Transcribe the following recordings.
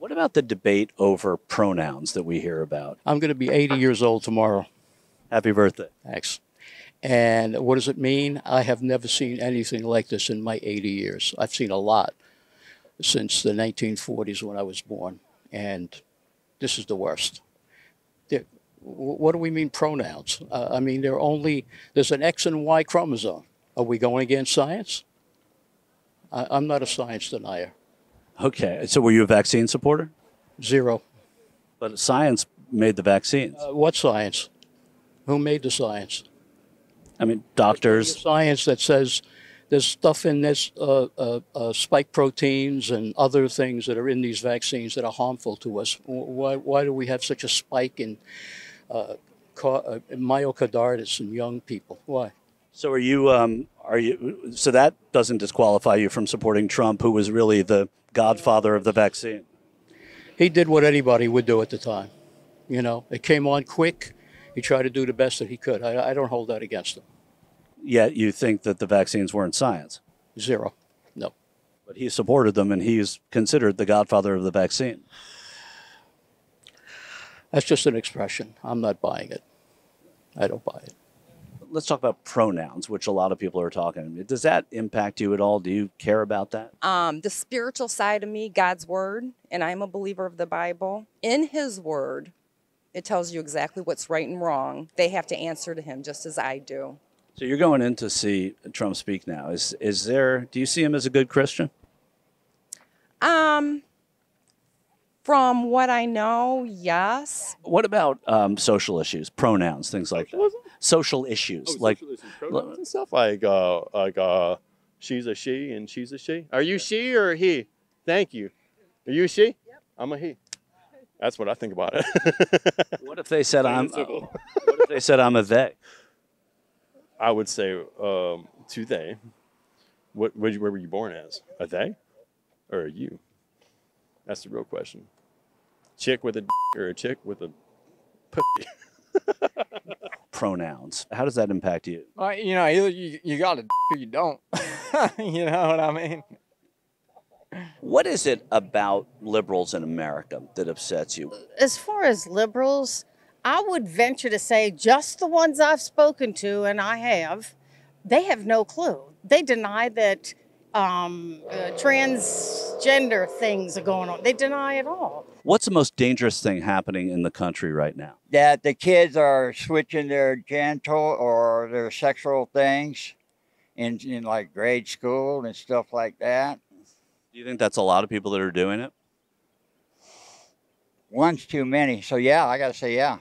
What about the debate over pronouns that we hear about? I'm going to be 80 years old tomorrow. Happy birthday. Thanks. And what does it mean? I have never seen anything like this in my 80 years. I've seen a lot since the 1940s when I was born, and this is the worst. What do we mean pronouns? Uh, I mean, there are only there's an X and Y chromosome. Are we going against science? I, I'm not a science denier. Okay, so were you a vaccine supporter? Zero. But science made the vaccines. Uh, what science? Who made the science? I mean, doctors. science that says there's stuff in this uh, uh, uh, spike proteins and other things that are in these vaccines that are harmful to us. Why, why do we have such a spike in uh, uh, myocarditis in young people? Why? So are you? Um, are you? So that doesn't disqualify you from supporting Trump, who was really the godfather of the vaccine. He did what anybody would do at the time. You know, it came on quick. He tried to do the best that he could. I, I don't hold that against him. Yet you think that the vaccines weren't science. Zero. No. But he supported them, and he's considered the godfather of the vaccine. That's just an expression. I'm not buying it. I don't buy it. Let's talk about pronouns, which a lot of people are talking. Does that impact you at all? Do you care about that? um, the spiritual side of me, God's word, and I'm a believer of the Bible. In His word, it tells you exactly what's right and wrong. They have to answer to Him just as I do. So you're going in to see Trump speak now. Is is there? Do you see him as a good Christian? Um, from what I know, yes. What about um, social issues, pronouns, things like that? Social issues, like pronouns and stuff like uh like uh she's a she and she's a she. Are you she or he? Thank you. Are you a she? Yep. I'm a he. That's what I think about it. what if they said I'm? and simple. what if they said I'm a they? I would say um to they. What where, where were you born as? A they or a you? That's the real question. Chick with a d- or a chick with a pussy. Pronouns. How does that impact you? Well, you know, either you, you got to or you don't. you know what I mean? What is it about liberals in America that upsets you? as far as liberals, I would venture to say just the ones I've spoken to, and I have, they have no clue. They deny that um, uh, transgender things are going on. They deny it all. What's the most dangerous thing happening in the country right now? that the kids are switching their genital or their sexual things in, in like grade school and stuff like that. Do you think that's a lot of people that are doing it? One's too many. So, yeah, I got to say, yeah.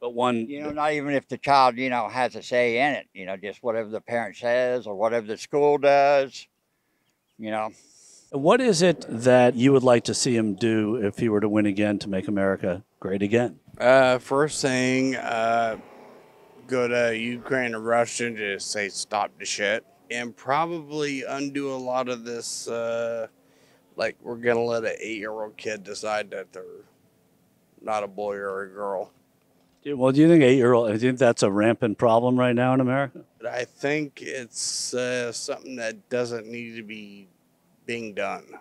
But one, You know, not even if the child, you know, has a say in it, you know, just whatever the parent says or whatever the school does, you know. What is it that you would like to see him do if he were to win again to make America great again? Uh, first thing, uh, go to Ukraine and Russia and just say stop the shit, and probably undo a lot of this. Uh, like we're gonna let an eight-year-old kid decide that they're not a boy or a girl. Well, do you think eight year old? I think that's a rampant problem right now in America. I think it's uh, something that doesn't need to be being done.